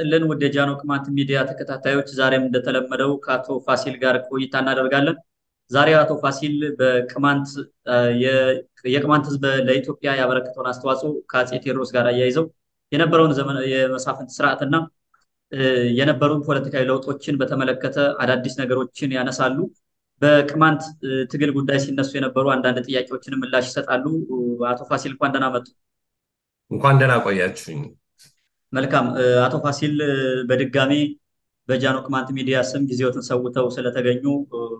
ይስጥልን ውድ የጃኖ ቅማንት ሚዲያ ተከታታዮች፣ ዛሬም እንደተለመደው ከአቶ ፋሲል ጋር ቆይታ እናደርጋለን። ዛሬ አቶ ፋሲል የቅማንት ሕዝብ ለኢትዮጵያ ያበረከተውን አስተዋጽኦ ከአፄ ቴዎድሮስ ጋር አያይዘው የነበረውን የመሳፍንት ስርዓትና የነበሩን ፖለቲካዊ ለውጦችን በተመለከተ አዳዲስ ነገሮችን ያነሳሉ። በቅማንት ትግል ጉዳይ ሲነሱ የነበሩ አንዳንድ ጥያቄዎችን ምላሽ ይሰጣሉ። አቶ ፋሲል እንኳን ደህና መጡ። እንኳን ደህና ቆያችሁኝ። መልካም አቶ ፋሲል በድጋሚ በጃኖ ቅማንት ሚዲያ ስም ጊዜዎትን ሰውተው ስለተገኙ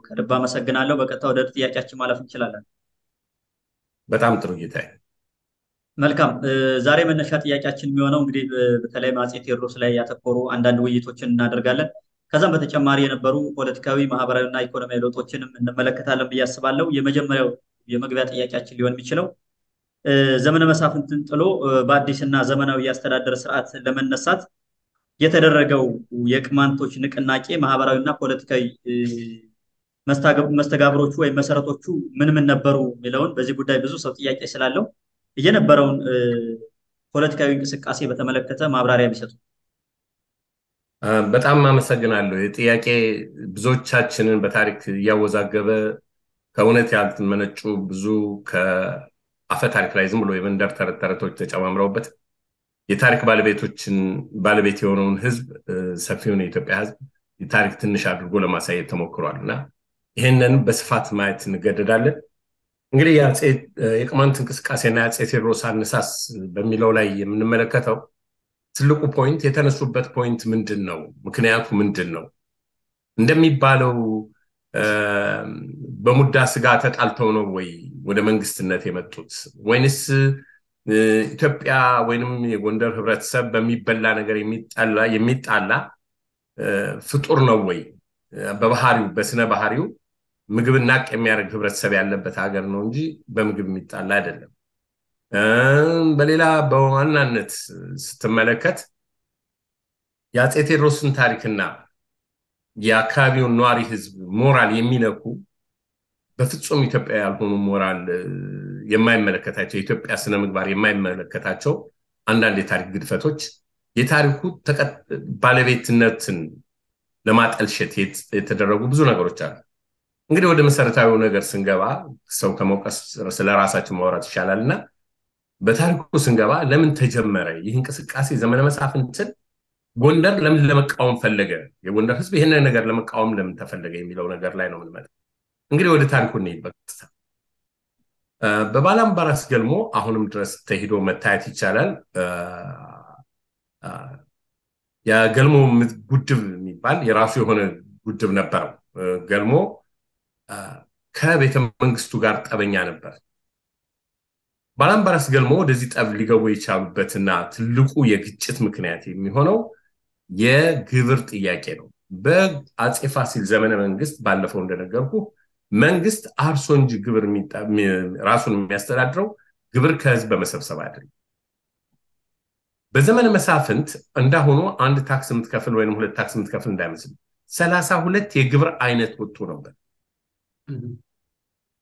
ከልብ አመሰግናለሁ። በቀጥታ ወደ ጥያቄያችን ማለፍ እንችላለን። በጣም ጥሩ ጌታዬ። መልካም ዛሬ መነሻ ጥያቄያችን የሚሆነው እንግዲህ በተለይም አፄ ቴዎድሮስ ላይ ያተኮሩ አንዳንድ ውይይቶችን እናደርጋለን። ከዛም በተጨማሪ የነበሩ ፖለቲካዊ፣ ማህበራዊ እና ኢኮኖሚያዊ ለውጦችንም እንመለከታለን ብዬ አስባለሁ። የመጀመሪያው የመግቢያ ጥያቄያችን ሊሆን የሚችለው ዘመነ መሳፍንትን ጥሎ በአዲስ እና ዘመናዊ የአስተዳደር ስርዓት ለመነሳት የተደረገው የቅማንቶች ንቅናቄ ማህበራዊ እና ፖለቲካዊ መስተጋብሮቹ ወይም መሰረቶቹ ምን ምን ነበሩ የሚለውን በዚህ ጉዳይ ብዙ ሰው ጥያቄ ስላለው የነበረውን ፖለቲካዊ እንቅስቃሴ በተመለከተ ማብራሪያ ቢሰጡ። በጣም አመሰግናለሁ። የጥያቄ ብዙዎቻችንን በታሪክ እያወዛገበ ከእውነት ያልተመነጩ ብዙ ከአፈ ታሪክ ላይ ዝም ብሎ የመንደር ተረት ተረቶች ተጨማምረውበት የታሪክ ባለቤቶችን ባለቤት የሆነውን ህዝብ ሰፊውን የኢትዮጵያ ህዝብ የታሪክ ትንሽ አድርጎ ለማሳየት ተሞክሯል እና ይህንን በስፋት ማየት እንገደዳለን። እንግዲህ የቅማንት እንቅስቃሴና የአፄ ቴዎድሮስ አነሳስ በሚለው ላይ የምንመለከተው ትልቁ point የተነሱበት point ምንድን ነው? ምክንያቱ ምንድን ነው? እንደሚባለው በሙዳ ስጋ ተጣልተው ነው ወይ ወደ መንግስትነት የመጡት ወይንስ ኢትዮጵያ ወይንም የጎንደር ህብረተሰብ በሚበላ ነገር የሚጣላ ፍጡር ነው ወይ? በባህሪው በስነ ባህሪው ምግብ ናቅ የሚያደርግ ህብረተሰብ ያለበት ሀገር ነው እንጂ በምግብ የሚጣላ አይደለም። በሌላ በዋናነት ስትመለከት የአፄ ቴዎድሮስን ታሪክና የአካባቢውን ነዋሪ ህዝብ ሞራል የሚነኩ በፍጹም ኢትዮጵያ ያልሆኑ ሞራል የማይመለከታቸው የኢትዮጵያ ስነ ምግባር የማይመለከታቸው አንዳንድ የታሪክ ግድፈቶች የታሪኩ ባለቤትነትን ለማጠልሸት የተደረጉ ብዙ ነገሮች አሉ። እንግዲህ ወደ መሰረታዊ ነገር ስንገባ ሰው ከመውቀስ ስለ ራሳችን ማውራት ይሻላል እና በታሪኩ ስንገባ ለምን ተጀመረ ይህ እንቅስቃሴ? ዘመነ መሳፍንትን ጎንደር ለምን ለመቃወም ፈለገ? የጎንደር ህዝብ ይህንን ነገር ለመቃወም ለምን ተፈለገ የሚለው ነገር ላይ ነው የምንመጣው። እንግዲህ ወደ ታሪኩ በቀጥታ። በባላምባራስ ገልሞ አሁንም ድረስ ተሂዶ መታየት ይቻላል። የገልሞ ጉድብ የሚባል የራሱ የሆነ ጉድብ ነበረው። ገልሞ ከቤተ መንግስቱ ጋር ጠበኛ ነበር። ባላምባራስ ገልሞ ወደዚህ ጠብ ሊገቡ የቻሉበትና ትልቁ የግጭት ምክንያት የሚሆነው የግብር ጥያቄ ነው። በአፄ ፋሲል ዘመነ መንግስት ባለፈው እንደነገርኩ መንግስት አርሶ እንጂ ግብር ራሱን የሚያስተዳድረው ግብር ከህዝብ በመሰብሰብ አይደለም። በዘመነ መሳፍንት እንዳሁኑ አንድ ታክስ የምትከፍል ወይም ሁለት ታክስ የምትከፍል እንዳይመስል ሰላሳ ሁለት የግብር አይነት ወጥቶ ነበር።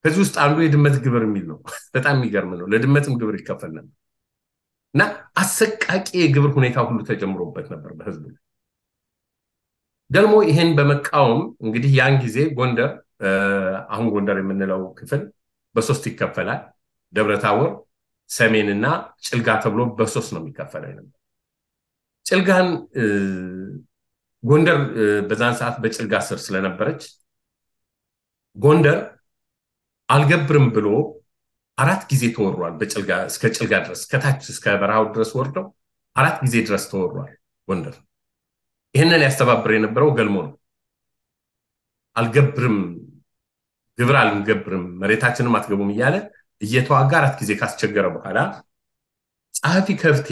ከዚህ ውስጥ አንዱ የድመት ግብር የሚል ነው። በጣም የሚገርም ነው። ለድመትም ግብር ይከፈል ነበር እና አሰቃቂ የግብር ሁኔታ ሁሉ ተጀምሮበት ነበር በህዝቡ ላይ። ደግሞ ይሄን በመቃወም እንግዲህ ያን ጊዜ ጎንደር አሁን ጎንደር የምንለው ክፍል በሶስት ይከፈላል። ደብረታቦር፣ ሰሜንና ጭልጋ ተብሎ በሶስት ነው የሚከፈለው ነበር። ጭልጋን ጎንደር በዛን ሰዓት በጭልጋ ስር ስለነበረች ጎንደር አልገብርም ብሎ አራት ጊዜ ተወሯል። እስከ ጭልጋ ድረስ ከታች እስከ በረሃው ድረስ ወርደው አራት ጊዜ ድረስ ተወሯል ጎንደር። ይህንን ያስተባብር የነበረው ገልሞ ነው። አልገብርም፣ ግብር አልገብርም፣ መሬታችንም አትገቡም እያለ እየተዋጋ አራት ጊዜ ካስቸገረ በኋላ ጸሐፊ ከብቴ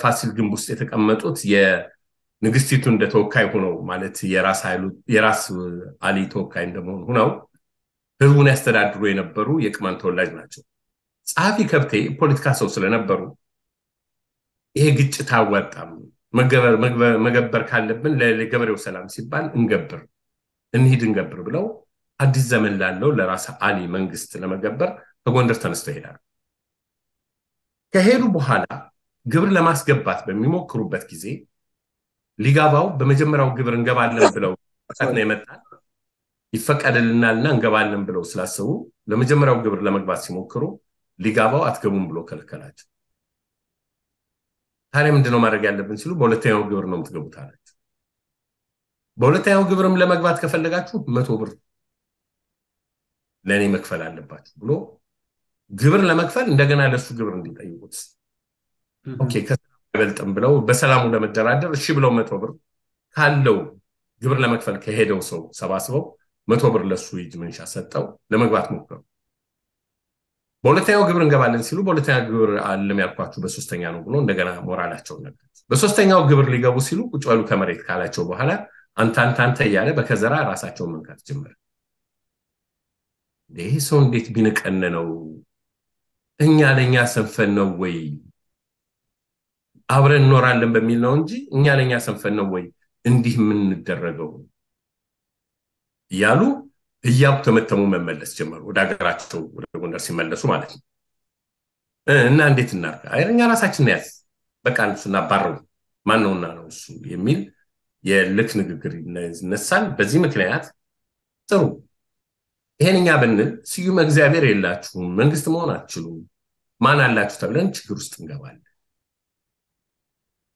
ፋሲል ግንብ ውስጥ የተቀመጡት የንግስቲቱ እንደ ተወካይ ሆነው ማለት የራስ አሊ ተወካይ እንደመሆኑ ሆነው ህዝቡን ያስተዳድሩ የነበሩ የቅማንት ተወላጅ ናቸው። ጸሐፊ ከብቴ ፖለቲካ ሰው ስለነበሩ ይሄ ግጭት አዋጣም፣ መገበር ካለብን ለገበሬው ሰላም ሲባል እንገብር፣ እንሂድ እንገብር ብለው አዲስ ዘመን ላለው ለራስ አሊ መንግስት ለመገበር ከጎንደር ተነስተው ይሄዳሉ። ከሄዱ በኋላ ግብር ለማስገባት በሚሞክሩበት ጊዜ ሊጋባው በመጀመሪያው ግብር እንገባለን ብለው ነው የመጣል ይፈቀድልናልና እንገባለን ብለው ስላሰቡ ለመጀመሪያው ግብር ለመግባት ሲሞክሩ ሊጋባው አትገቡም ብሎ ከለከላቸው። ታዲያ ምንድነው ማድረግ ያለብን ሲሉ በሁለተኛው ግብር ነው የምትገቡት አላቸው። በሁለተኛው ግብርም ለመግባት ከፈለጋችሁ መቶ ብር ለእኔ መክፈል አለባችሁ ብሎ ግብር ለመክፈል እንደገና ለሱ ግብር እንዲጠይቁት አይበልጥም ብለው በሰላሙ ለመደራደር እሺ ብለው መቶ ብር ካለው ግብር ለመክፈል ከሄደው ሰው ሰባስበው መቶ ብር ለሱ እጅ መንሻ ሰጠው ለመግባት ሞክረው በሁለተኛው ግብር እንገባለን ሲሉ በሁለተኛ ግብር አለም ያልኳችሁ በሶስተኛ ነው ብሎ እንደገና ሞራላቸውን ነገር በሶስተኛው ግብር ሊገቡ ሲሉ ቁጭ በሉ ከመሬት ካላቸው በኋላ አንተ አንተ አንተ እያለ በከዘራ ራሳቸውን መንካት ጀመረ። ይህ ሰው እንዴት ቢንቀን ነው? እኛ ለእኛ ሰንፈን ነው ወይ? አብረን እኖራለን በሚል ነው እንጂ እኛ ለእኛ ሰንፈን ነው ወይ? እንዲህ የምንደረገው እያሉ እያቡ ተመተሙ መመለስ ጀመሩ። ወደ ሀገራቸው ወደ ጎንደር ሲመለሱ ማለት ነው። እና እንዴት እናርጋ? እኛ ራሳችን ያዝ በቃ እሱ እናባረው ማን ነውና ነው እሱ የሚል የልክ ንግግር ይነሳል። በዚህ ምክንያት ጥሩ ይሄን እኛ ብንል ስዩም እግዚአብሔር የላችሁም፣ መንግስት መሆን አትችሉም፣ ማን አላችሁ ተብለን ችግር ውስጥ እንገባለን።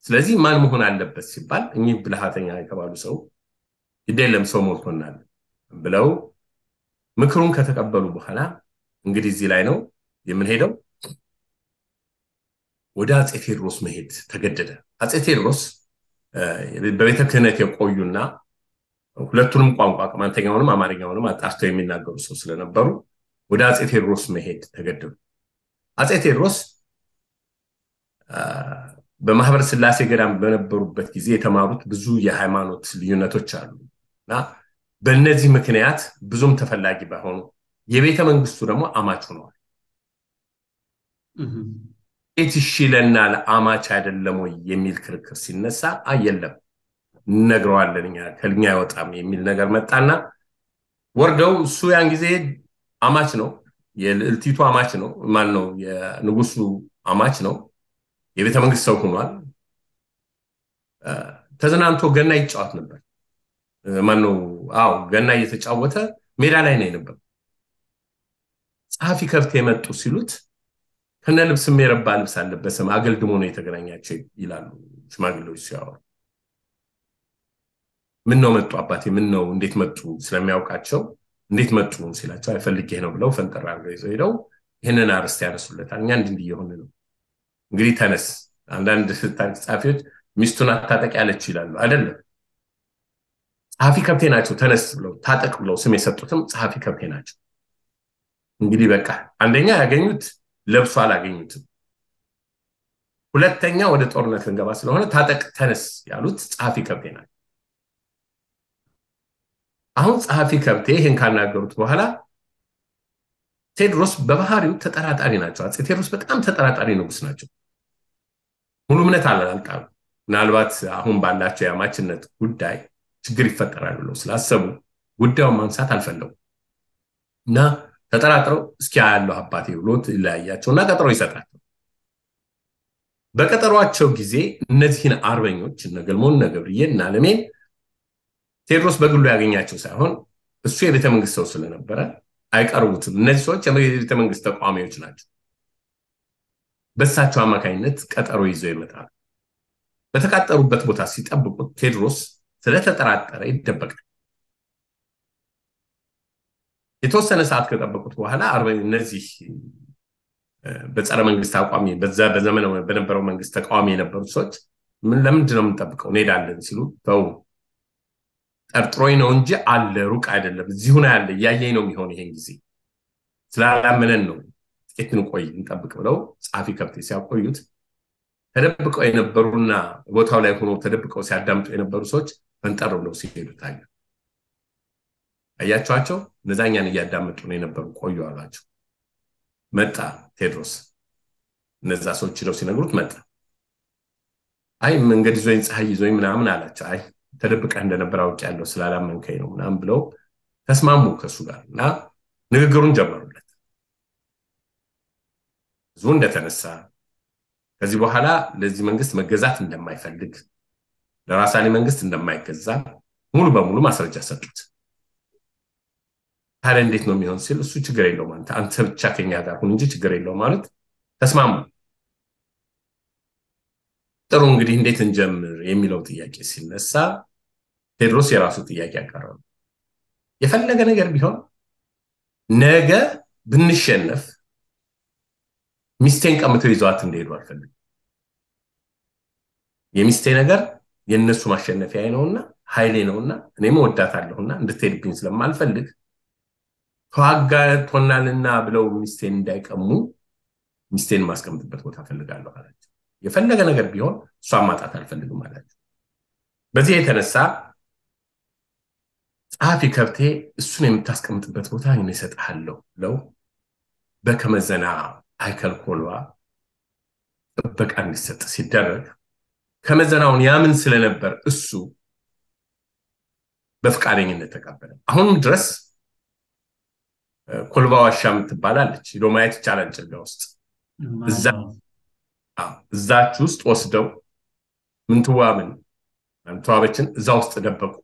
ስለዚህ ማን መሆን አለበት ሲባል እኚህ ብልሃተኛ የተባሉ ሰው ግዴለም ሰው ሞልቶናል ብለው ምክሩን ከተቀበሉ በኋላ እንግዲህ እዚህ ላይ ነው የምንሄደው። ወደ አፄ ቴዎድሮስ መሄድ ተገደደ። አፄ ቴዎድሮስ በቤተ ክህነት የቆዩና ሁለቱንም ቋንቋ ቅማንተኛውንም አማርኛውንም አጣርተው የሚናገሩ ሰው ስለነበሩ ወደ አፄ ቴዎድሮስ መሄድ ተገደዱ። አፄ ቴዎድሮስ በማህበረ ስላሴ ገዳም በነበሩበት ጊዜ የተማሩት ብዙ የሃይማኖት ልዩነቶች አሉ እና በእነዚህ ምክንያት ብዙም ተፈላጊ ባይሆኑ የቤተ መንግስቱ ደግሞ አማች ሆነዋል። ቤት ይሽለናል አማች አይደለም ወይ የሚል ክርክር ሲነሳ አየለም እነግረዋለን እኛ ከልኛ አይወጣም የሚል ነገር መጣና ወርደው እሱ ያን ጊዜ አማች ነው፣ የልዕልቲቱ አማች ነው፣ ማን ነው የንጉሱ አማች ነው፣ የቤተ መንግስት ሰው ሆኗል። ተዝናንቶ ገና ይጫወት ነበር። ማነው? አዎ ገና እየተጫወተ ሜዳ ላይ ነው የነበር። ጸሐፊ ከብት የመጡ ሲሉት ከነ ልብስም የረባ ልብስ አልለበሰም፣ አገልድሞ ነው የተገናኛቸው ይላሉ ሽማግሌዎች ሲያወሩ። ምን ነው መጡ አባቴ፣ ምን ነው እንዴት መጡ? ስለሚያውቃቸው እንዴት መጡ ሲላቸው አይፈልጌ ነው ብለው ፈንጠር አድርገው ይዘው ሄደው ይህንን አርዕስት ያነሱለታል። እኛ እንዲህ እየሆነ ነው እንግዲህ ተነስ። አንዳንድ ታሪክ ጸሐፊዎች ሚስቱን አታጠቅ ያለችው ይላሉ። አይደለም ጸሐፊ ከብቴ ናቸው ተነስ ብለው ታጠቅ ብለው ስም የሰጡትም ጸሐፊ ከብቴ ናቸው። እንግዲህ በቃ አንደኛ ያገኙት ለብሶ አላገኙትም። ሁለተኛ ወደ ጦርነት ልንገባ ስለሆነ ታጠቅ ተነስ ያሉት ጸሐፊ ከብቴ ናቸው። አሁን ጸሐፊ ከብቴ ይህን ካናገሩት በኋላ ቴዎድሮስ በባህሪው ተጠራጣሪ ናቸው። አፄ ቴዎድሮስ በጣም ተጠራጣሪ ንጉስ ናቸው። ሙሉ እምነት አላልቃሉ። ምናልባት አሁን ባላቸው የአማችነት ጉዳይ ችግር ይፈጠራል ብለው ስላሰቡ ጉዳዩን ማንሳት አልፈለጉም እና ተጠራጥረው እስኪ ያለው አባቴ ብሎ ይለያያቸው እና ቀጠሮ ይሰጣቸው። በቀጠሯቸው ጊዜ እነዚህን አርበኞች እነ ገልሞን፣ እነ ገብርዬን እና አለሜን ቴዎድሮስ በግሉ ያገኛቸው ሳይሆን እሱ የቤተ መንግስት ሰው ስለነበረ አይቀርቡትም። እነዚህ ሰዎች የቤተ መንግስት ተቋሚዎች ናቸው። በእሳቸው አማካኝነት ቀጠሮ ይዘው ይመጣሉ። በተቃጠሩበት ቦታ ሲጠብቁት ቴዎድሮስ ስለተጠራጠረ ይደበቃል። የተወሰነ ሰዓት ከጠበቁት በኋላ እነዚህ በጸረ መንግስት አቋሚ በዛ በዘመነ በነበረው መንግስት ተቃዋሚ የነበሩት ሰዎች ምን ለምንድን ነው የምንጠብቀው? እንሄዳለን ሲሉ ተው ጠርጥሮኝ ነው እንጂ አለ ሩቅ አይደለም እዚሁ ያለ እያየኝ ነው የሚሆን ይሄን ጊዜ። ስላላመነን ነው ጥቂት እንቆይ እንጠብቅ ብለው ጸሐፊ ከብቴ ሲያቆዩት ተደብቀው የነበሩና ቦታው ላይ ሆኖ ተደብቀው ሲያዳምጡ የነበሩ ሰዎች ፈንጠር ብለው ሲሄዱ ታየ። አያቸዋቸው እነዛኛን እያዳመጡ ነው የነበሩ ቆዩ አሏቸው። መጣ ቴዎድሮስ። እነዛ ሰዎች ሄደው ሲነግሩት መጣ። አይ መንገድ ይዞኝ ፀሐይ ይዞኝ ምናምን አላቸው። አይ ተደብቀህ እንደነበር አውቄያለሁ ስላላመንከኝ ነው ምናምን ብለው ተስማሙ ከእሱ ጋር እና ንግግሩን ጀመሩለት። ህዝቡ እንደተነሳ ከዚህ በኋላ ለዚህ መንግስት መገዛት እንደማይፈልግ ለራሳሌ መንግስት እንደማይገዛ ሙሉ በሙሉ ማስረጃ ሰጡት። ታዲያ እንዴት ነው የሚሆን ሲል እሱ ችግር የለው ማለት አንተ ብቻ ከኛ ጋር ሁን እንጂ ችግር የለው ማለት ተስማሙ። ጥሩ እንግዲህ እንዴት እንጀምር የሚለው ጥያቄ ሲነሳ ቴዎድሮስ የራሱ ጥያቄ ያቀረበ የፈለገ ነገር ቢሆን ነገ ብንሸነፍ ሚስቴን ቀምተው ይዘዋት እንደሄዱ አልፈልግም። የሚስቴ ነገር የእነሱ ማሸነፊያ ነውና ኃይሌ ነውና እኔም እወዳታለሁና እንድትሄድብኝ ስለማልፈልግ ተዋጋቶናልና ብለው ሚስቴን እንዳይቀሙ ሚስቴን የማስቀምጥበት ቦታ ፈልጋለሁ አላቸው። የፈለገ ነገር ቢሆን እሷን ማጣት አልፈልግም አላቸው። በዚህ የተነሳ ጸሐፊ ከብቴ እሱን የምታስቀምጥበት ቦታ እኔ እሰጥሃለሁ ብለው በከመዘና አይከል ኮልባ ጥበቃ እንዲሰጥ ሲደረግ ከመዘናውን ያምን ስለነበር እሱ በፍቃደኝነት ተቀበለ። አሁንም ድረስ ኮልባ ዋሻ የምትባላለች ሂዶ ማየት ይቻላል። ጭልጋ ውስጥ እዛች ውስጥ ወስደው ምንትዋብን ምንትዋበችን እዛ ውስጥ ደበቁ።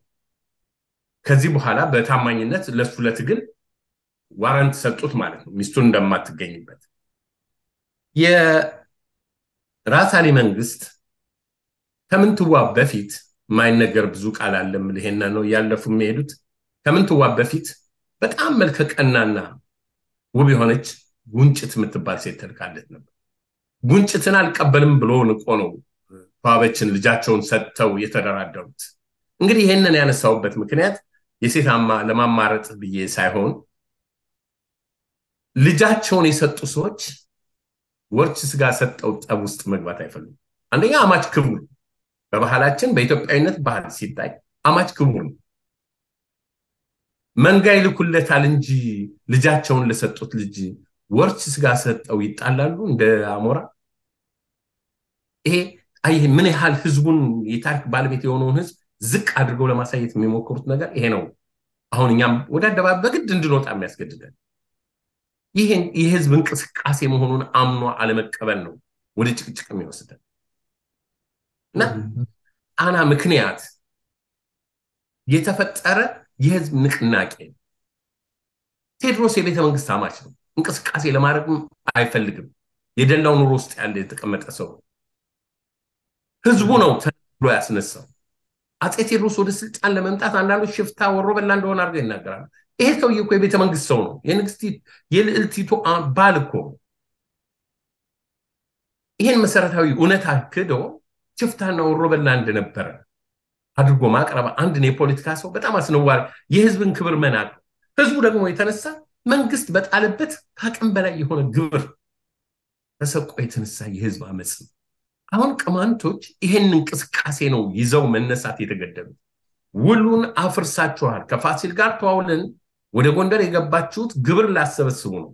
ከዚህ በኋላ በታማኝነት ለሱ ለትግል warrant ሰጡት ማለት ነው፣ ሚስቱን እንደማትገኝበት። የራሳሌ መንግስት ከምንትዋብ በፊት የማይነገር ብዙ ቃል አለ። ይሄን ነው እያለፉ የሚሄዱት። ከምንትዋብ በፊት በጣም መልከቀናና ውብ የሆነች ጉንጭት የምትባል ሴት ተልካለት ነበር። ጉንጭትን አልቀበልም ብሎ ንቆ ነው ተዋበችን ልጃቸውን ሰጥተው የተደራደሩት። እንግዲህ ይህንን ያነሳውበት ምክንያት የሴት ለማማረጥ ብዬ ሳይሆን ልጃቸውን የሰጡ ሰዎች ወርች ስጋ ሰጠው ጠብ ውስጥ መግባት አይፈልጉም። አንደኛ አማች ክቡር በባህላችን በኢትዮጵያዊነት ባህል ሲታይ አማች ክቡር ነው። መንጋ ይልኩለታል እንጂ ልጃቸውን ለሰጡት ልጅ ወርች ስጋ ሰጠው ይጣላሉ እንደ አሞራ። ይሄ ይህ ምን ያህል ህዝቡን የታሪክ ባለቤት የሆነውን ህዝብ ዝቅ አድርገው ለማሳየት የሚሞክሩት ነገር ይሄ ነው። አሁን እኛም ወደ አደባባይ በግድ እንድንወጣ የሚያስገድደን ይህን የህዝብ እንቅስቃሴ መሆኑን አምኖ አለመቀበል ነው ወደ ጭቅጭቅ የሚወስደን እና ጣና ምክንያት የተፈጠረ የህዝብ ንቅናቄ ቴዎድሮስ የቤተ መንግስት አማች ነው። እንቅስቃሴ ለማድረግም አይፈልግም። የደላው ኑሮ ውስጥ ያለ የተቀመጠ ሰው ህዝቡ ነው ተብሎ ያስነሳው። አፄ ቴዎድሮስ ወደ ስልጣን ለመምጣት አንዳንዶች ሽፍታ ወሮ በላ እንደሆነ አድርገው ይናገራሉ። ይሄ ሰውዬ እኮ የቤተ መንግስት ሰው ነው። የልዕልቲቱ ባል እኮ ይህን መሰረታዊ እውነታ ክዶ ሽፍታና ወሮ በላ እንደነበረ አድርጎ ማቅረብ አንድን የፖለቲካ ሰው በጣም አስነዋሪ፣ የህዝብን ክብር መናቅ። ህዝቡ ደግሞ የተነሳ መንግስት በጣለበት ከአቅም በላይ የሆነ ግብር ተሰቆ የተነሳ የህዝብ አመፅ አሁን ቅማንቶች ይህን እንቅስቃሴ ነው ይዘው መነሳት የተገደሉት። ውሉን አፍርሳችኋል፣ ከፋሲል ጋር ተዋውለን ወደ ጎንደር የገባችሁት ግብር ላሰበስቡ ነው።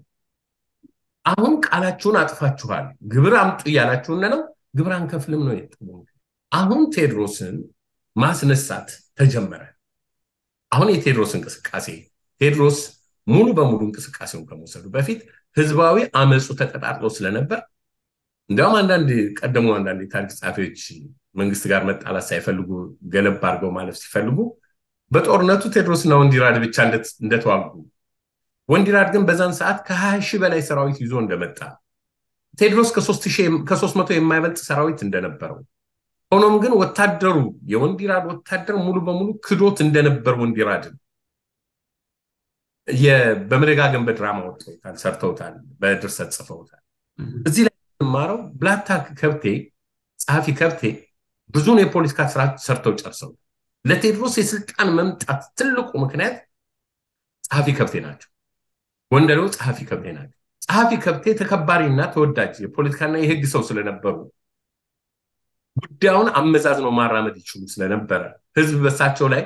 አሁን ቃላችሁን አጥፋችኋል፣ ግብር አምጡ እያላችሁን ነው። ግብር አንከፍልም ነው የጥ አሁን ቴዎድሮስን ማስነሳት ተጀመረ። አሁን የቴዎድሮስ እንቅስቃሴ ቴዎድሮስ ሙሉ በሙሉ እንቅስቃሴውን ከመውሰዱ በፊት ህዝባዊ አመፁ ተቀጣጥሎ ስለነበር እንዲያውም አንዳንድ ቀደሙ አንዳንድ የታሪክ ጸሐፊዎች መንግስት ጋር መጣላት ሳይፈልጉ ገለብ አድርገው ማለፍ ሲፈልጉ በጦርነቱ ቴዎድሮስና ወንዲራድ ብቻ እንደተዋጉ ወንዲራድ ግን በዛን ሰዓት ከሀያ ሺህ በላይ ሰራዊት ይዞ እንደመጣ ቴዎድሮስ ከሶስት መቶ የማይበልጥ ሰራዊት እንደነበረው ሆኖም ግን ወታደሩ የወንዲራድ ወታደር ሙሉ በሙሉ ክዶት እንደነበር ወንዲራድን በመደጋገም በድራማ ወጥተውታል፣ ሰርተውታል፣ በድርሰት ጽፈውታል። እዚህ ላይ የምንማረው ብላታ ከብቴ ጸሐፊ ከብቴ ብዙን የፖለቲካ ስራ ሰርተው ጨርሰው ለቴዎድሮስ የስልጣን መምጣት ትልቁ ምክንያት ጸሐፊ ከብቴ ናቸው። ጎንደሬው ጸሐፊ ከብቴ ናቸው። ጸሐፊ ከብቴ ተከባሪና ተወዳጅ የፖለቲካና የህግ ሰው ስለነበሩ ጉዳዩን አመዛዝነው ማራመድ ይችሉ ስለነበረ ህዝብ በሳቸው ላይ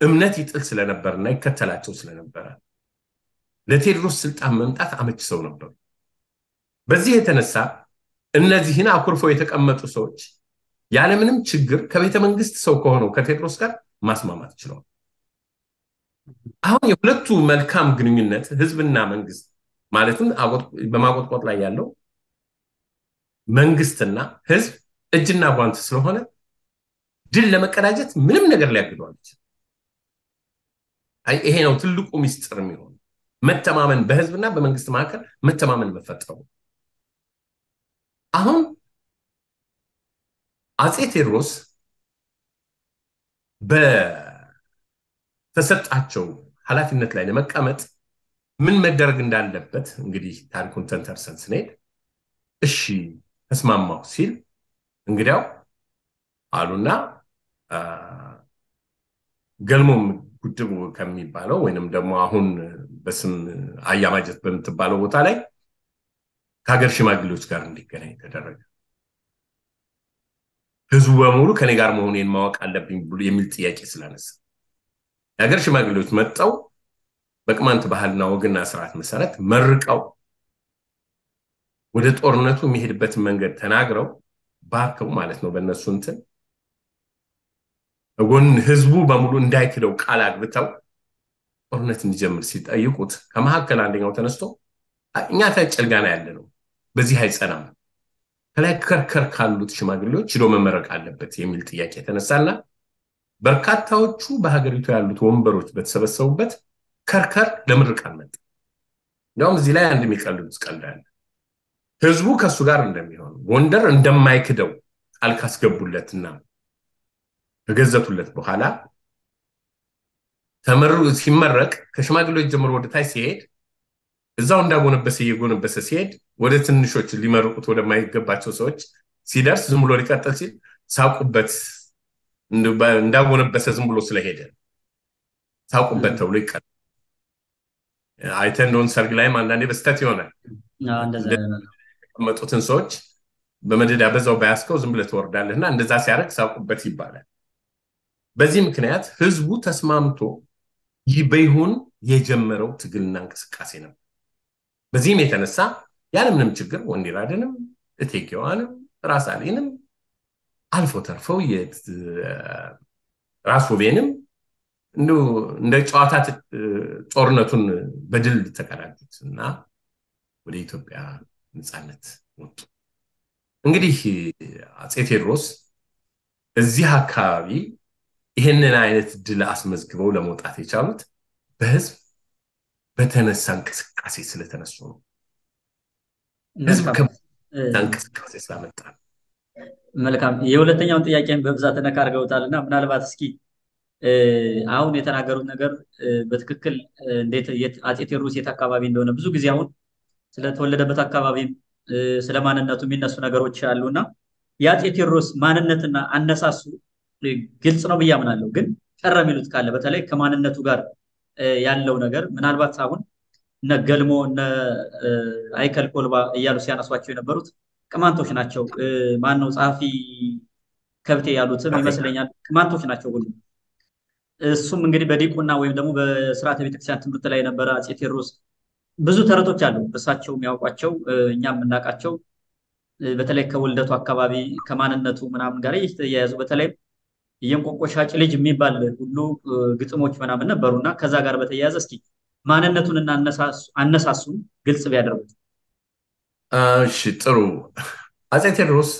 እምነት ይጥል ስለነበርና ይከተላቸው ስለነበረ ለቴዎድሮስ ስልጣን መምጣት አመች ሰው ነበሩ። በዚህ የተነሳ እነዚህን አኩርፈው የተቀመጡ ሰዎች ያለምንም ችግር ከቤተ መንግስት ሰው ከሆነው ከቴዎድሮስ ጋር ማስማማት ችለዋል። አሁን የሁለቱ መልካም ግንኙነት ህዝብና መንግስት ማለትም በማቆጥቆጥ ላይ ያለው መንግስትና ህዝብ እጅና ጓንት ስለሆነ ድል ለመቀዳጀት ምንም ነገር ሊያግደዋል ይሄ ነው ትልቁ ሚስጥር የሚሆን መተማመን በህዝብና በመንግስት መካከል መተማመን መፈጠሩ። አሁን አፄ ቴዎድሮስ በተሰጣቸው ኃላፊነት ላይ ለመቀመጥ ምን መደረግ እንዳለበት እንግዲህ ታሪኩን ተንተርሰን ስንሄድ እሺ ተስማማው ሲል እንግዲያው አሉና ገልሞም ጉድብ ከሚባለው ወይንም ደግሞ አሁን በስም አያማጀት በምትባለው ቦታ ላይ ከሀገር ሽማግሌዎች ጋር እንዲገናኝ ተደረገ። ህዝቡ በሙሉ ከኔ ጋር መሆኔን ማወቅ አለብኝ የሚል ጥያቄ ስላነሳ የሀገር ሽማግሌዎች መጠው በቅማንት ባህልና ወግና ስርዓት መሰረት መርቀው ወደ ጦርነቱ የሚሄድበትን መንገድ ተናግረው ባርከው ማለት ነው። በእነሱ እንትን ጎን ህዝቡ በሙሉ እንዳይክደው ቃል አግብተው ጦርነት እንዲጀምር ሲጠይቁት ከመካከል አንደኛው ተነስቶ እኛ ተጨልጋና ያለ ነው በዚህ አይጸናም ከላይ ከርከር ካሉት ሽማግሌዎች ሂዶ መመረቅ አለበት የሚል ጥያቄ የተነሳና በርካታዎቹ በሀገሪቱ ያሉት ወንበሮች በተሰበሰቡበት ከርከር ለምርቃት መጣ። እንዲያውም እዚህ ላይ አንድ የሚቀልዱት ቀልድ አለ። ህዝቡ ከእሱ ጋር እንደሚሆን ጎንደር እንደማይክደው ቃል ካስገቡለትና ከገዘቱለት በኋላ ተመሩ ሲመረቅ ከሽማግሌዎች ጀምሮ ወደ ታች ሲሄድ እዛው እንዳጎነበሰ እየጎነበሰ ሲሄድ ወደ ትንሾች ሊመርቁት ወደማይገባቸው ሰዎች ሲደርስ ዝም ብሎ ሊቀጥል ሲል ሳቁበት እንዳጎነበሰ ዝም ብሎ ስለሄደ ሳቁበት ተብሎ ይቀጥል። አይተህ እንደሆን ሰርግ ላይም አንዳንዴ በስተት ይሆናል። የተቀመጡትን ሰዎች በመደዳ በዛው ባያስከው ዝም ብለህ ትወርዳለህ እና እንደዛ ሲያደርግ ሳቁበት ይባላል። በዚህ ምክንያት ህዝቡ ተስማምቶ በይሁን የጀመረው ትግልና እንቅስቃሴ ነው። በዚህም የተነሳ ያለምንም ችግር ወንዲራድንም እቴጌዋንም ራስ አሊንም አልፎ ተርፈው ራስ ውቤንም እንደ ጨዋታ ጦርነቱን በድል ተቀዳጁት እና ወደ ኢትዮጵያ ነፃነት ወጡ። እንግዲህ አፄ ቴዎድሮስ እዚህ አካባቢ ይህንን አይነት ድል አስመዝግበው ለመውጣት የቻሉት በህዝብ በተነሳ እንቅስቃሴ ስለተነሱ ነው። ህዝብ እንቅስቃሴ ስላመጣ መልካም። የሁለተኛውን ጥያቄን በብዛት ነካ አድርገውታል እና ምናልባት እስኪ አሁን የተናገሩት ነገር በትክክል እንዴት አፄ ቴዎድሮስ የት አካባቢ እንደሆነ ብዙ ጊዜ አሁን ስለተወለደበት አካባቢ ስለ ማንነቱ የሚነሱ ነገሮች አሉ እና የአፄ ቴዎድሮስ ማንነትና አነሳሱ ግልጽ ነው ብዬ አምናለሁ። ግን ቀረ የሚሉት ካለ በተለይ ከማንነቱ ጋር ያለው ነገር ምናልባት አሁን እነ ገልሞ እነ አይከል ኮልባ እያሉ ሲያነሷቸው የነበሩት ቅማንቶች ናቸው። ማን ነው ጸሐፊ ከብቴ ያሉትም ይመስለኛል ቅማንቶች ናቸው ሁሉ። እሱም እንግዲህ በዲቁና ወይም ደግሞ በስርዓተ ቤተክርስቲያን ትምህርት ላይ የነበረ አፄ ቴዎድሮስ ብዙ ተረቶች አሉ። እሳቸው የሚያውቋቸው እኛም የምናውቃቸው በተለይ ከውልደቱ አካባቢ ከማንነቱ ምናምን ጋር የተያያዙ በተለይ የእንቆቆ ልጅ የሚባል ሁሉ ግጥሞች ምናምን ነበሩ እና ከዛ ጋር በተያያዘ እስኪ ማንነቱንና አነሳሱን ግልጽ ቢያደርጉት። እሺ ጥሩ። አፄ ቴዎድሮስ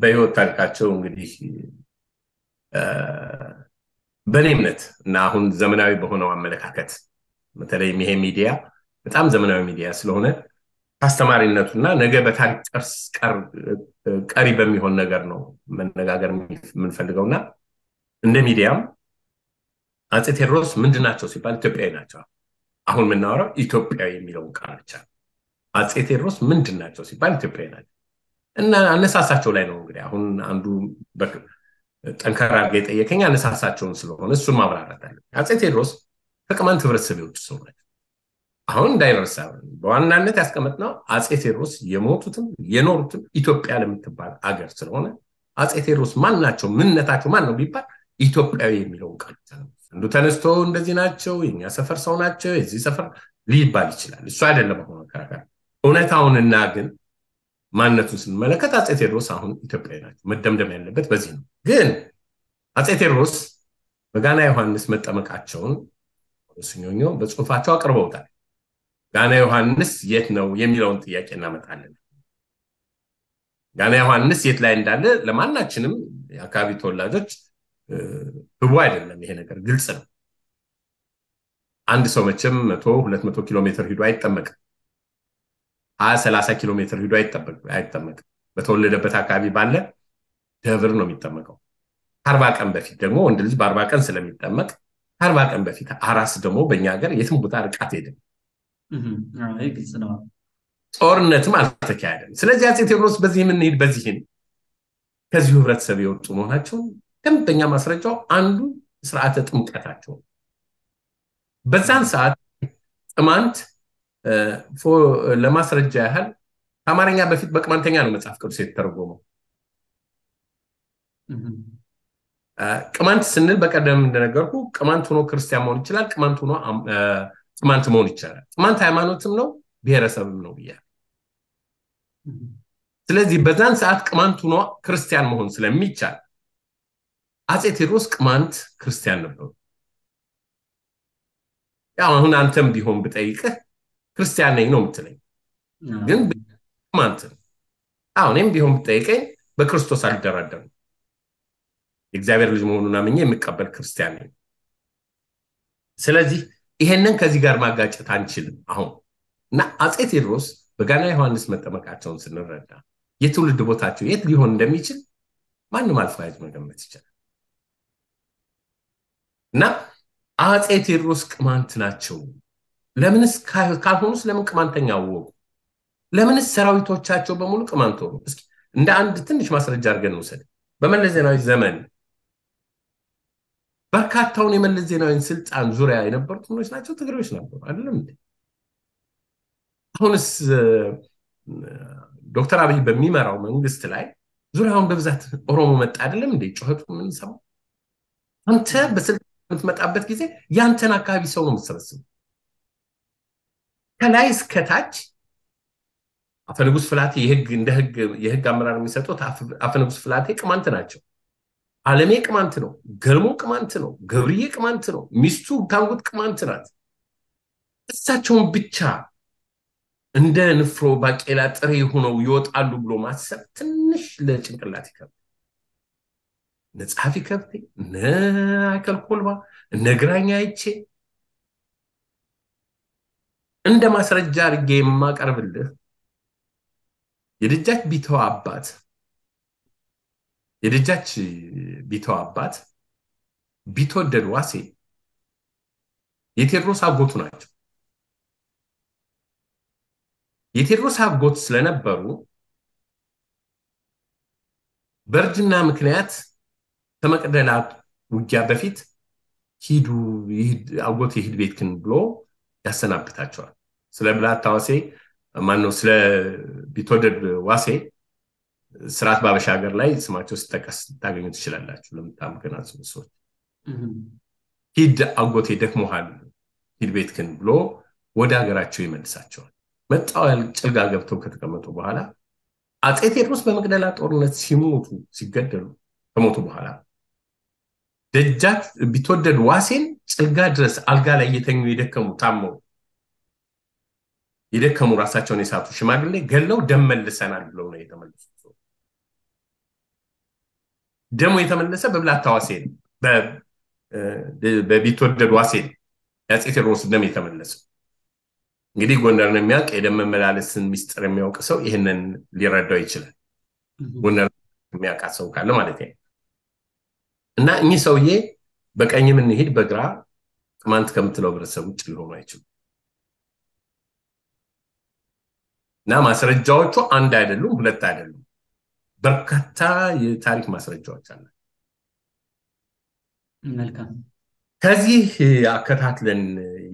በህይወት ታሪካቸው እንግዲህ በእኔ እምነት እና አሁን ዘመናዊ በሆነው አመለካከት በተለይም ይሄ ሚዲያ በጣም ዘመናዊ ሚዲያ ስለሆነ ከአስተማሪነቱና ነገ በታሪክ ቀሪ በሚሆን ነገር ነው መነጋገር የምንፈልገውና እንደ ሚዲያም አፄ ቴዎድሮስ ምንድን ናቸው ሲባል ኢትዮጵያዊ ናቸው። አሁን የምናወራው ኢትዮጵያዊ የሚለውን ቃል ብቻ አፄ ቴዎድሮስ ምንድን ናቸው ሲባል ኢትዮጵያዊ ናቸው። እና አነሳሳቸው ላይ ነው እንግዲህ አሁን አንዱ ጠንከራ አድርጋ የጠየቀኝ አነሳሳቸውን ስለሆነ እሱን ማብራራት አለ። አፄ ቴዎድሮስ ከቅማንት ህብረተሰብ የወጡ ሰው ናቸው። አሁን እንዳይረሳ በዋናነት ያስቀመጥነው አፄ ቴዎድሮስ የሞቱትም የኖሩትም ኢትዮጵያ ለምትባል አገር ስለሆነ አፄ ቴዎድሮስ ማን ናቸው? ምንነታቸው ማን ነው ቢባል ኢትዮጵያዊ የሚለውን ቃል አንዱ ተነስቶ እንደዚህ ናቸው፣ የኛ ሰፈር ሰው ናቸው፣ የዚህ ሰፈር ሊባል ይችላል። እሱ አይደለም አሁን መከራከር። እውነታውንና ግን ማንነቱን ስንመለከት አፄ ቴዎድሮስ አሁን ኢትዮጵያዊ ናቸው። መደምደም ያለበት በዚህ ነው። ግን አፄ ቴዎድሮስ በጋና ዮሐንስ መጠመቃቸውን ስኞኞ በጽሁፋቸው አቅርበውታል። ጋና ዮሐንስ የት ነው የሚለውን ጥያቄ እናመጣለን። ጋና ዮሐንስ የት ላይ እንዳለ ለማናችንም የአካባቢ ተወላጆች ህቡ አይደለም። ይሄ ነገር ግልጽ ነው። አንድ ሰው መቼም መቶ ሁለት መቶ ኪሎ ሜትር ሂዶ አይጠመቅም። ሀያ ሰላሳ ኪሎ ሜትር ሂዶ አይጠመቅም። በተወለደበት አካባቢ ባለ ደብር ነው የሚጠመቀው። ከአርባ ቀን በፊት ደግሞ ወንድ ልጅ በአርባ ቀን ስለሚጠመቅ ከአርባ ቀን በፊት አራስ ደግሞ በእኛ ሀገር የትም ቦታ ርቃት ሄድም ጦርነትም አልተካሄደም። ስለዚህ አፄ ቴዎድሮስ በዚህ የምንሄድ በዚህን ከዚሁ ህብረተሰብ የወጡ መሆናቸውን ደንበኛ ማስረጃው አንዱ ስርዓተ ጥምቀታቸው በዛን ሰዓት ቅማንት ለማስረጃ ያህል ከአማርኛ በፊት በቅማንተኛ ነው መጽሐፍ ቅዱስ የተተረጎመው። ቅማንት ስንል በቀደም እንደነገርኩ ቅማንት ሆኖ ክርስቲያን መሆን ይችላል። ቅማንት ሆኖ ቅማንት መሆን ይቻላል። ቅማንት ሃይማኖትም ነው ብሔረሰብም ነው ብያል። ስለዚህ በዛን ሰዓት ቅማንት ሆኖ ክርስቲያን መሆን ስለሚቻል አፄ ቴዎድሮስ ቅማንት ክርስቲያን ነበሩ። ያው አሁን አንተም ቢሆን ብጠይቅህ ክርስቲያን ነኝ ነው የምትለኝ፣ ግን አሁን እኔም ቢሆን ብጠይቀኝ በክርስቶስ አልደራደርም። የእግዚአብሔር ልጅ መሆኑን አምኜ የሚቀበል ክርስቲያን ነኝ። ስለዚህ ይሄንን ከዚህ ጋር ማጋጨት አንችልም አሁን እና አፄ ቴዎድሮስ በጋና ዮሐንስ መጠመቃቸውን ስንረዳ የትውልድ ቦታቸው የት ሊሆን እንደሚችል ማንም አልፎ መገመት ይችላል እና አፄ ቴዎድሮስ ቅማንት ናቸው። ለምንስ ካልሆኑስ ለምን ቅማንተኛ አወቁ? ለምንስ ሰራዊቶቻቸው በሙሉ ቅማንት ሆኑ? እስኪ እንደ አንድ ትንሽ ማስረጃ አድርገን እንውሰድ። በመለስ ዜናዊ ዘመን በርካታውን የመለስ ዜናዊን ስልጣን ዙሪያ የነበሩት ምኖች ናቸው? ትግሬዎች ነበሩ። አይደለም? አሁንስ ዶክተር አብይ በሚመራው መንግስት ላይ ዙሪያውን በብዛት ኦሮሞ መጣ። አይደለም እንዴ? ጩኸቱ የምንሰማው አንተ በስልጣን የምትመጣበት ጊዜ ያንተን አካባቢ ሰው ነው የምትሰበስበው። ከላይ እስከታች አፈንጉስ ፍላቴ እንደ የህግ አመራር የሚሰጡት አፈንጉስ ፍላቴ ቅማንት ናቸው። አለሜ ቅማንት ነው። ገልሞ ቅማንት ነው። ገብርዬ ቅማንት ነው። ሚስቱ ታንጉት ቅማንት ናት። እሳቸውን ብቻ እንደ ንፍሮ ባቄላ ጥሬ ሆነው ይወጣሉ ብሎ ማሰብ ትንሽ ለጭንቅላት ይከብዳል። እነ ጸሐፊ ከብቴ፣ እነ አይከል ኮልባ፣ እነ አይቼ እንደ ማስረጃ አድርጌ የማቀርብልህ የደጃች ቢተው አባት የደጃች ቢተው አባት ቢትወደድ ዋሴ የቴዎድሮስ አጎቱ ናቸው። የቴዎድሮስ አጎት ስለነበሩ በእርጅና ምክንያት ከመቅደላ ውጊያ በፊት ሂዱ አጎት የሂድ ቤትክን ብሎ ያሰናብታቸዋል። ስለ ብላታ ዋሴ ማነው ስለ ቢትወደድ ዋሴ ስርዓት በአበሻ ሀገር ላይ ስማቸው ሲጠቀስ ታገኙ ትችላላችሁ። ለምታመገናዝቡ ሰዎች ሂድ አጎቴ ደክሞሃል፣ ሂድ ቤትክን ብሎ ወደ ሀገራቸው ይመልሳቸዋል። መጣው ጭልጋ ገብተው ከተቀመጡ በኋላ አፄ ቴዎድሮስ በመቅደላ ጦርነት ሲሞቱ ሲገደሉ ከሞቱ በኋላ ደጃች ቢትወደድ ዋሴን ጭልጋ ድረስ አልጋ ላይ እየተኙ የደከሙ ታመው የደከሙ ራሳቸውን የሳቱ ሽማግሌ ገለው ደም መልሰናል ብለው ነው የተመለሱት። ደሙ የተመለሰ በብላታ ዋሴ ነው፣ በቢትወደድ ዋሴ ነው የአፄ ቴዎድሮስ ደም የተመለሰው። እንግዲህ ጎንደርን የሚያውቅ የደም መመላለስን ሚስጥር የሚያውቅ ሰው ይህንን ሊረዳው ይችላል። ጎንደር የሚያውቃት ሰው ካለ ማለት ነው። እና እኚህ ሰውዬ በቀኝ የምንሄድ በግራ ቅማንት ከምትለው ህብረተሰብ ውጭ ሊሆኑ አይችሉም። እና ማስረጃዎቹ አንድ አይደሉም፣ ሁለት አይደሉም፣ በርካታ የታሪክ ማስረጃዎች አለ። መልካም። ከዚህ አከታትለን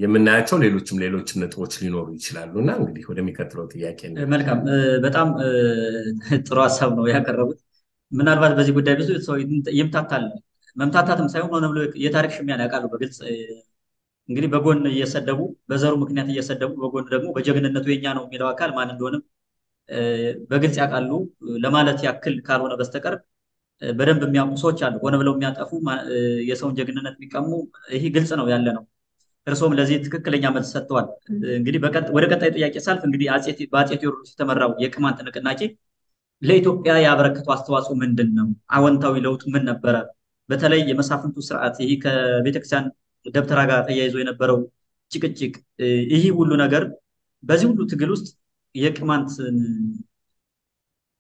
የምናያቸው ሌሎችም ሌሎችም ነጥቦች ሊኖሩ ይችላሉ እና እንግዲህ ወደሚቀጥለው ጥያቄ መልካም። በጣም ጥሩ ሀሳብ ነው ያቀረቡት። ምናልባት በዚህ ጉዳይ ብዙ ሰው ይምታታል። መምታታትም ሳይሆን ሆነ ብሎ የታሪክ ሽሚያን ያውቃሉ በግልጽ እንግዲህ በጎን እየሰደቡ በዘሩ ምክንያት እየሰደቡ በጎን ደግሞ በጀግንነቱ የኛ ነው የሚለው አካል ማን እንደሆነም በግልጽ ያውቃሉ ለማለት ያክል ካልሆነ በስተቀር በደንብ የሚያውቁ ሰዎች አሉ። ሆነ ብለው የሚያጠፉ የሰውን ጀግንነት የሚቀሙ ይህ ግልጽ ነው ያለ ነው። እርስዎም ለዚህ ትክክለኛ መልስ ሰጥተዋል። እንግዲህ ወደ ቀጣይ ጥያቄ ሳልፍ እንግዲህ በአፄ ቴዎድሮስ የተመራው የቅማንት ንቅናቄ ለኢትዮጵያ ያበረከተው አስተዋጽኦ ምንድን ነው? አዎንታዊ ለውጥ ምን ነበረ? በተለይ የመሳፍንቱ ስርዓት ይህ ከቤተክርስቲያን ደብተራ ጋር ተያይዞ የነበረው ጭቅጭቅ፣ ይህ ሁሉ ነገር በዚህ ሁሉ ትግል ውስጥ የቅማንት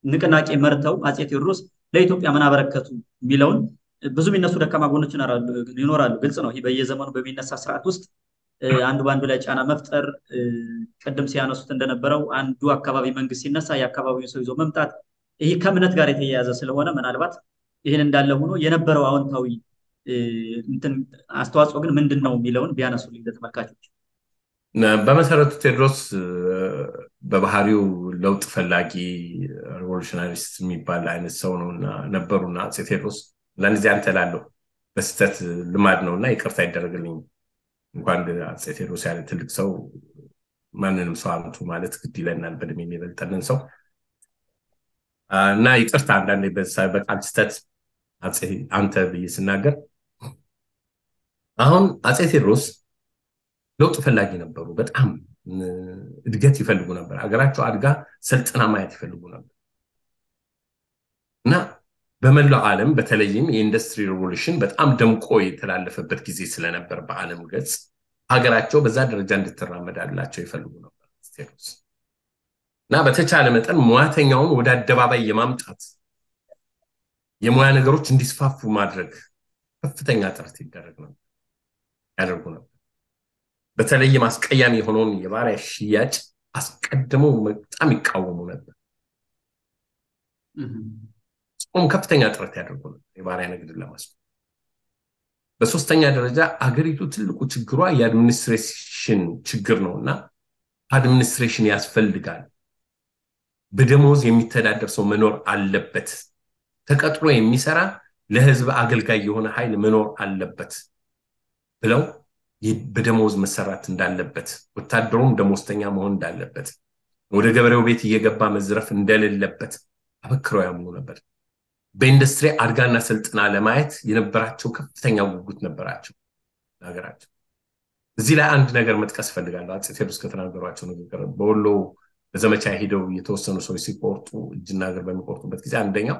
ንቅናቄ መርተው አፄ ቴዎድሮስ ለኢትዮጵያ ምን አበረከቱ የሚለውን ብዙ የሚነሱ ደካማ ጎኖች ይኖራሉ። ግልጽ ነው። ይህ በየዘመኑ በሚነሳ ስርዓት ውስጥ አንዱ በአንዱ ላይ ጫና መፍጠር፣ ቅድም ሲያነሱት እንደነበረው አንዱ አካባቢ መንግስት ሲነሳ የአካባቢውን ሰው ይዞ መምጣት፣ ይህ ከእምነት ጋር የተያያዘ ስለሆነ ምናልባት ይህን እንዳለ ሆኖ የነበረው አዎንታዊ አስተዋጽኦ ግን ምንድን ነው የሚለውን ቢያነሱልኝ ለተመልካቾች። በመሰረቱ ቴዎድሮስ በባህሪው ለውጥ ፈላጊ revolutionarist የሚባል አይነት ሰው ነው ነበሩና አፄ ለአንድ ጊዜ አንተ እላለሁ ልማድ ነው እና ይቅርታ ይደረግልኝ። እንኳን አፄ ቴዎድሮስ ያለ ትልቅ ሰው ማንንም ሰው አንቱ ማለት ግድ ይለናል በእድሜ የሚበልጠንን ሰው። እና ይቅርታ አንዳንዴ በቃል ስህተት አንተ ብዬ ስናገር አሁን አፄ ቴዎድሮስ ለውጥ ፈላጊ ነበሩ። በጣም እድገት ይፈልጉ ነበር። ሀገራቸው አድጋ ሰልጥና ማየት ይፈልጉ ነበር እና በመላው ዓለም በተለይም የኢንዱስትሪ ሪቮሉሽን በጣም ደምቆ የተላለፈበት ጊዜ ስለነበር በዓለም ገጽ ሀገራቸው በዛ ደረጃ እንድትራመዳላቸው ይፈልጉ ነበር ቴዎድሮስ እና በተቻለ መጠን ሙያተኛውን ወደ አደባባይ የማምጣት የሙያ ነገሮች እንዲስፋፉ ማድረግ ከፍተኛ ጥረት ይደረግ ነበር ያደርጉ ነበር። በተለይም አስቀያሚ የሆነውን የባሪያ ሽያጭ አስቀድመው በጣም ይቃወሙ ነበር። ጾም ከፍተኛ ጥረት ያደርጉ ነበር የባሪያ ንግድን ለማስቆም። በሶስተኛ ደረጃ አገሪቱ ትልቁ ችግሯ የ administration ችግር ነው እና administration ያስፈልጋል። በደሞዝ የሚተዳደር ሰው መኖር አለበት። ተቀጥሮ የሚሰራ ለህዝብ አገልጋይ የሆነ ኃይል መኖር አለበት ብለው በደሞዝ መሰራት እንዳለበት፣ ወታደሩም ደሞዝተኛ መሆን እንዳለበት፣ ወደ ገበሬው ቤት እየገባ መዝረፍ እንደሌለበት አበክረው ያምኑ ነበር። በኢንዱስትሪ አድጋና ስልጥና ለማየት የነበራቸው ከፍተኛ ጉጉት ነበራቸው ሀገራቸው። እዚህ ላይ አንድ ነገር መጥቀስ እፈልጋለሁ። አፄ ቴዎድሮስ ከተናገሯቸው ንግግር በወሎ በዘመቻ ሄደው የተወሰኑ ሰዎች ሲቆርጡ እጅና እግር በሚቆርጡበት ጊዜ አንደኛው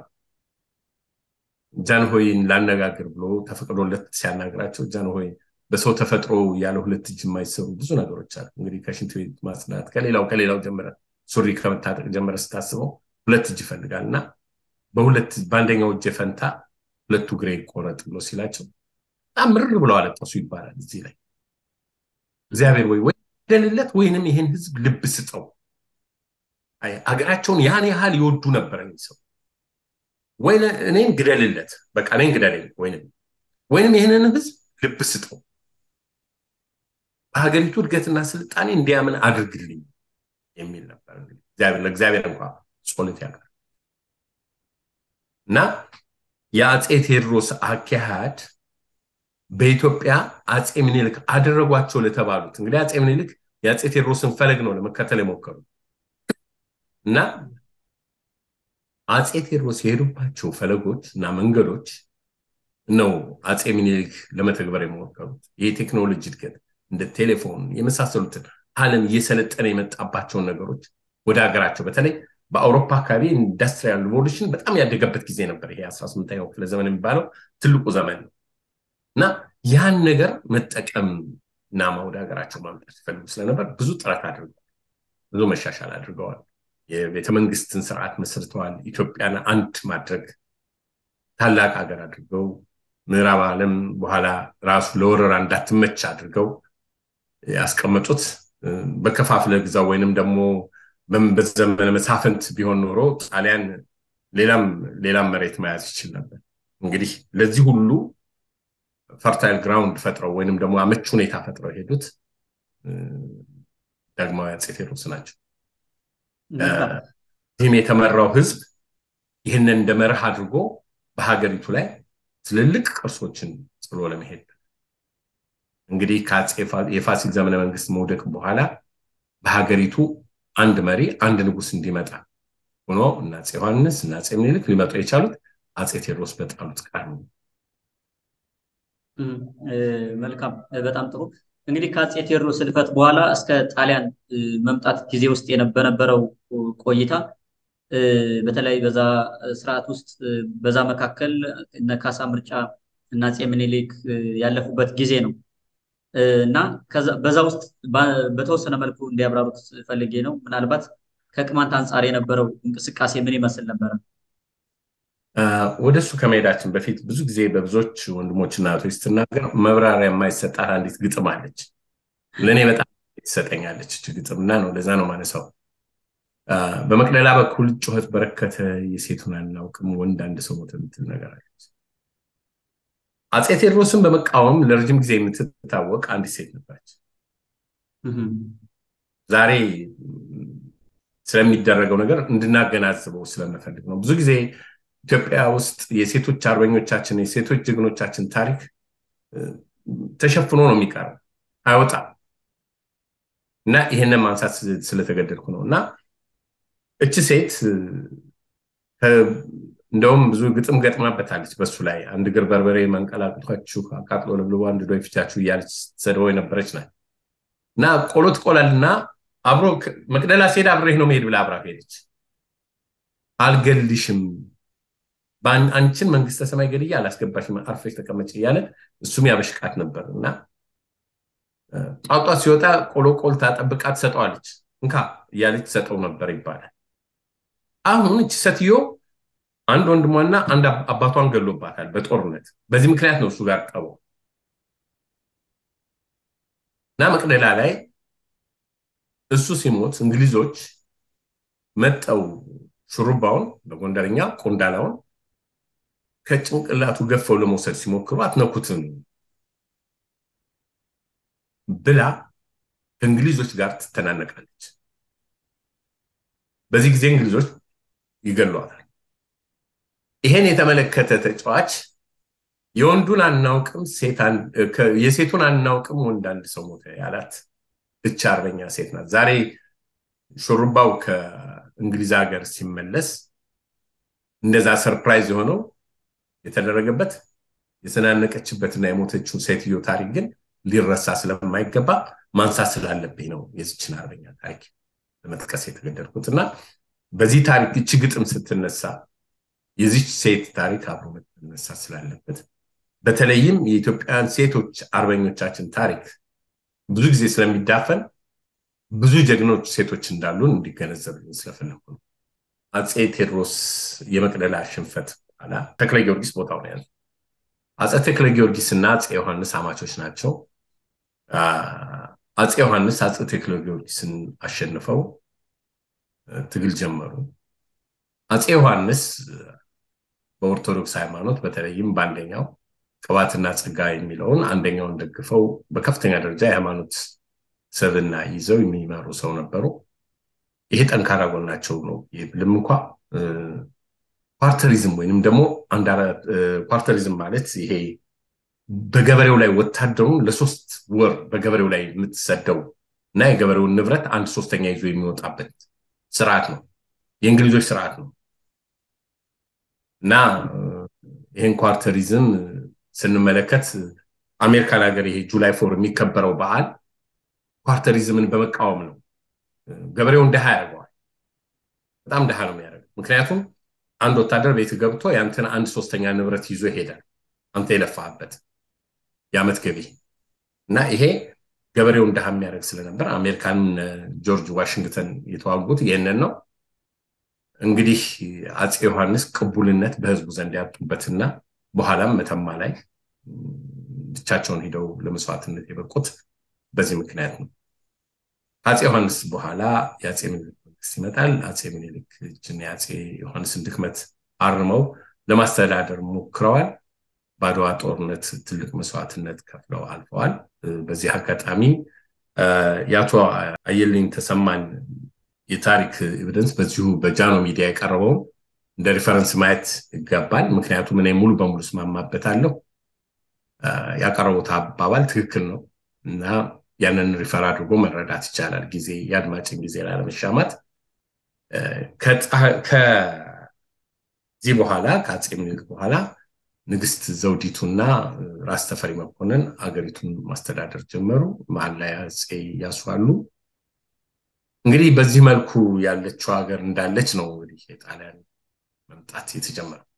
ጃንሆይን ላነጋግር ብሎ ተፈቅዶለት ሲያናግራቸው ጃንሆይ በሰው ተፈጥሮ ያለ ሁለት እጅ የማይሰሩ ብዙ ነገሮች አሉ። እንግዲህ ከሽንት ቤት ማጽዳት ከሌላው ከሌላው ጀምረ ሱሪ ከመታጠቅ ጀምረ ስታስበው ሁለት እጅ ይፈልጋል እና በሁለት በአንደኛው እጅ ፈንታ ሁለቱ እግሬ ይቆረጥ ብሎ ሲላቸው በጣም ምር ብለው አለቀሱ ይባላል። እዚህ ላይ እግዚአብሔር ወይ ወይ ግደልለት ወይንም ይህን ህዝብ ልብ ስጠው። አገራቸውን ያን ያህል ይወዱ ነበር ሰው ወይ እኔን ግደልለት፣ በቃ እኔን ግደለኝ፣ ወይንም ወይንም ይህንን ህዝብ ልብ ስጠው፣ በሀገሪቱ እድገትና ስልጣኔ እንዲያምን አድርግልኝ የሚል ነበር። ለእግዚአብሔር እንኳ ጸሎት ያቀርብ እና የአፄ ቴዎድሮስ አካሄድ በኢትዮጵያ አፄ ምኒልክ አደረጓቸው ለተባሉት እንግዲህ አፄ ምኒልክ የአፄ ቴዎድሮስን ፈለግ ነው ለመከተል የሞከሩት እና አፄ ቴዎድሮስ የሄዱባቸው ፈለጎች እና መንገዶች ነው አፄ ምኒልክ ለመተግበር የሞከሩት። የቴክኖሎጂ እድገት እንደ ቴሌፎን የመሳሰሉትን ዓለም እየሰለጠነ የመጣባቸውን ነገሮች ወደ ሀገራቸው በተለይ በአውሮፓ አካባቢ industrial revolution በጣም ያደገበት ጊዜ ነበር። ይሄ 18ኛው ክፍለ ዘመን የሚባለው ትልቁ ዘመን ነው እና ያን ነገር መጠቀም እና ወደ ሀገራቸው ማምጣት ይፈልጉ ስለነበር ብዙ ጥረት አድርገዋል። ብዙ መሻሻል አድርገዋል። የቤተመንግስትን ስርዓት መስርተዋል። ኢትዮጵያን አንድ ማድረግ ታላቅ ሀገር አድርገው ምዕራብ ዓለም በኋላ ራሱ ለወረራ እንዳትመች አድርገው ያስቀመጡት በከፋፍለ ግዛው ወይንም ደግሞ በዘመነ መሳፍንት ቢሆን ኖሮ ጣሊያን ሌላም ሌላም መሬት መያዝ ይችል ነበር። እንግዲህ ለዚህ ሁሉ fertile ground ፈጥረው ወይንም ደግሞ አመች ሁኔታ ፈጥረው የሄዱት ዳግማዊ አፄ ቴዎድሮስ ናቸው። ይህም የተመራው ህዝብ ይህንን እንደ መርህ አድርጎ በሀገሪቱ ላይ ትልልቅ ቅርሶችን ጥሎ ለመሄድ እንግዲህ የፋሲል ዘመነ መንግስት መውደቅ በኋላ በሀገሪቱ አንድ መሪ አንድ ንጉስ እንዲመጣ ሆኖ እና አፄ ዮሐንስ እና አፄ ምኒልክ ሊመጡ የቻሉት አፄ ቴዎድሮስ በጣሉት ቃል ነው። መልካም፣ በጣም ጥሩ። እንግዲህ ከአፄ ቴዎድሮስ ህልፈት በኋላ እስከ ጣሊያን መምጣት ጊዜ ውስጥ በነበረው ቆይታ በተለይ በዛ ስርዓት ውስጥ በዛ መካከል እነ ካሳ ምርጫ እና አፄ ምኒልክ ያለፉበት ጊዜ ነው እና በዛ ውስጥ በተወሰነ መልኩ እንዲያብራሩት ፈልጌ ነው። ምናልባት ከቅማንት አንጻር የነበረው እንቅስቃሴ ምን ይመስል ነበረ? ወደ እሱ ከመሄዳችን በፊት ብዙ ጊዜ በብዙዎች ወንድሞችና እህቶች ስትናገር መብራሪያ የማይሰጣት አንዲት ግጥም አለች። ለእኔ በጣም ትሰጠኛለች እች ግጥም እና ነው ለዛ ነው ማነሳው። በመቅደላ በኩል ጩኸት በረከተ የሴቱን አናውቅም ወንድ አንድ ሰው ሞተ የምትል ነገር አለች። አፄ ቴዎድሮስን በመቃወም ለረጅም ጊዜ የምትታወቅ አንዲት ሴት ነበረች። ዛሬ ስለሚደረገው ነገር እንድናገናዝበው ስለምፈልግ ነው። ብዙ ጊዜ ኢትዮጵያ ውስጥ የሴቶች አርበኞቻችን የሴቶች ጀግኖቻችን ታሪክ ተሸፍኖ ነው የሚቀረው፣ አይወጣም እና ይህንን ማንሳት ስለተገደድኩ ነው እና እች ሴት እንደውም ብዙ ግጥም ገጥማበታለች በሱ ላይ አንድ እግር በርበሬ መንቀላቅቷችሁ አቃጥሎ ለብልቦ አንድ ዶይ ፊቻችሁ እያለች ሰድበው የነበረች ናት እና ቆሎ ትቆላልና አብሮ መቅደላ ሴድ አብሬህ ነው መሄድ ብላ አብራ ሄደች። አልገልሽም አንቺን መንግስተ ሰማይ ገድያ አላስገባሽም አርፈሽ ተቀመጭ እያለ እሱም ያበሽቃት ነበር እና ጧጧት ሲወጣ ቆሎ ቆልታ ጠብቃ ትሰጠዋለች። እንካ እያለች ትሰጠው ነበር ይባላል። አሁን እች ሴትዮ አንድ ወንድሟና አንድ አባቷን ገሎባታል በጦርነት። በዚህ ምክንያት ነው እሱ ጋር ጠበው እና መቅደላ ላይ እሱ ሲሞት እንግሊዞች መጠው ሹሩባውን በጎንደርኛ ቆንዳላውን ከጭንቅላቱ ገፈው ለመውሰድ ሲሞክሩ አትነኩትም ብላ ከእንግሊዞች ጋር ትተናነቃለች። በዚህ ጊዜ እንግሊዞች ይገሏታል። ይሄን የተመለከተ ተጫዋች የወንዱን አናውቅም የሴቱን አናውቅም ወንድ አንድ ሰው ሞተ ያላት እቻ አርበኛ ሴት ናት። ዛሬ ሹሩባው ከእንግሊዝ ሀገር ሲመለስ እንደዛ surprise የሆነው የተደረገበት የተናነቀችበትና የሞተችው ሴትዮ ታሪክ ግን ሊረሳ ስለማይገባ ማንሳት ስላለብኝ ነው የዚችን አርበኛ ታሪክ ለመጥቀስ የተገደድኩት እና በዚህ ታሪክ እች ግጥም ስትነሳ የዚች ሴት ታሪክ አብሮ መነሳ ስላለበት በተለይም የኢትዮጵያውያን ሴቶች አርበኞቻችን ታሪክ ብዙ ጊዜ ስለሚዳፈን ብዙ ጀግኖች ሴቶች እንዳሉን እንዲገነዘብልን ስለፈለኩ ነው። አፄ ቴዎድሮስ የመቅደላ ሽንፈት በኋላ ተክለ ጊዮርጊስ ቦታው ነው ያለው። አፄ ተክለ ጊዮርጊስ እና አፄ ዮሐንስ አማቾች ናቸው። አፄ ዮሐንስ አፄ ተክለ ጊዮርጊስን አሸንፈው ትግል ጀመሩ። አፄ ዮሐንስ በኦርቶዶክስ ሃይማኖት በተለይም በአንደኛው ቅባትና ጸጋ የሚለውን አንደኛውን ደግፈው በከፍተኛ ደረጃ የሃይማኖት ሰብና ይዘው የሚመሩ ሰው ነበሩ። ይሄ ጠንካራ ጎናቸው ነው ብልም እንኳ quarterism ወይንም ደግሞ quarterism ማለት ይሄ በገበሬው ላይ ወታደሩን ለሶስት ወር በገበሬው ላይ የምትሰደው እና የገበሬውን ንብረት አንድ ሶስተኛ ይዞ የሚወጣበት ስርዓት ነው። የእንግሊዞች ስርዓት ነው እና ይህን quarterism ስንመለከት አሜሪካን ሀገር ይሄ July four የሚከበረው በዓል ኳርተሪዝምን በመቃወም ነው። ገበሬውን ድሃ ያደርገዋል። በጣም ድሃ ነው የሚያደርገው። ምክንያቱም አንድ ወታደር ቤት ገብቶ ያንተን አንድ ሶስተኛ ንብረት ይዞ ይሄዳል። አንተ የለፋህበት የዓመት ገቢ እና ይሄ ገበሬውን ድሃ የሚያደርግ ስለነበር አሜሪካን ጆርጅ ዋሽንግተን የተዋጉት ይህንን ነው። እንግዲህ አፄ ዮሐንስ ቅቡልነት በህዝቡ ዘንድ ያጡበትና በኋላም መተማ ላይ ብቻቸውን ሂደው ለመስዋዕትነት የበቁት በዚህ ምክንያት ነው። አፄ ዮሐንስ በኋላ የአፄ ምኒልክ መንግስት ይመጣል። አፄ ምኒልክ እችን የአፄ ዮሐንስን ድክመት አርመው ለማስተዳደር ሞክረዋል። በአድዋ ጦርነት ትልቅ መስዋዕትነት ከፍለው አልፈዋል። በዚህ አጋጣሚ የአቶ አየልኝ ተሰማን የታሪክ evidence በዚሁ በጃኖ ሚዲያ የቀረበውን እንደ reference ማየት ይገባል። ምክንያቱም እኔ ሙሉ በሙሉ እስማማበታለሁ። ያቀረቡት አባባል ትክክል ነው እና ያንን refer አድርጎ መረዳት ይቻላል። ጊዜ የአድማጭን ጊዜ ላለመሻማት ከዚህ በኋላ ከአፄ ምኒልክ በኋላ ንግስት ዘውዲቱና ራስ ተፈሪ መኮንን አገሪቱን ማስተዳደር ጀመሩ። መሀል ላይ አፄ ያሱ አሉ። እንግዲህ በዚህ መልኩ ያለችው ሀገር እንዳለች ነው እንግዲህ የጣሊያን መምጣት የተጀመረው።